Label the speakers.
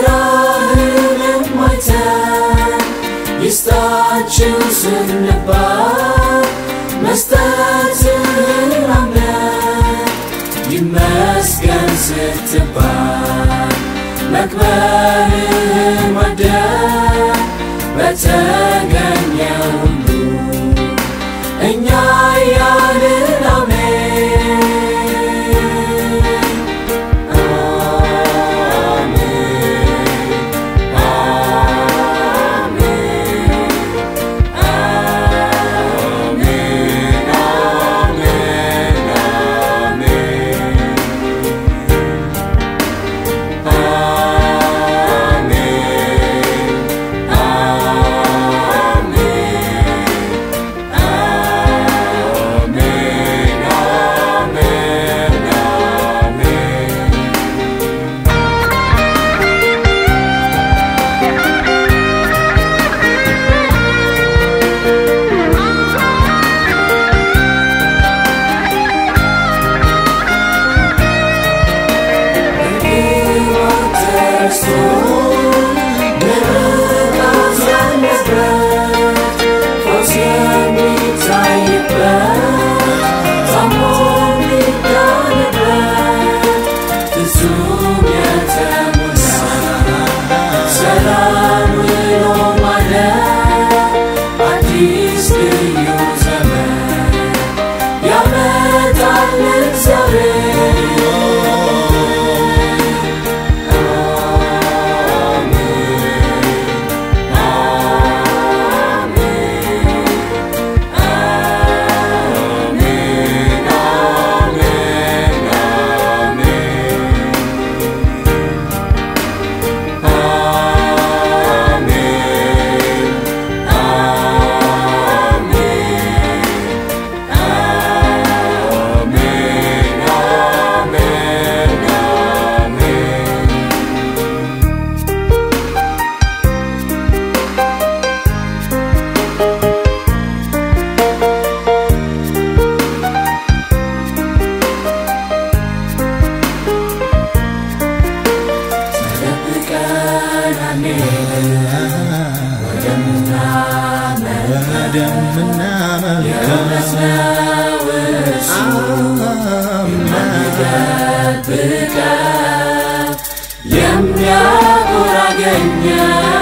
Speaker 1: ርህራህንም አይተን ይስጣችሁ ስንባል መስጠትህን አምነን ይመስገን ስትባል መክበርህን ወደን በተ Spirit. የሚጠብቀን የሚያኮራ ገኘን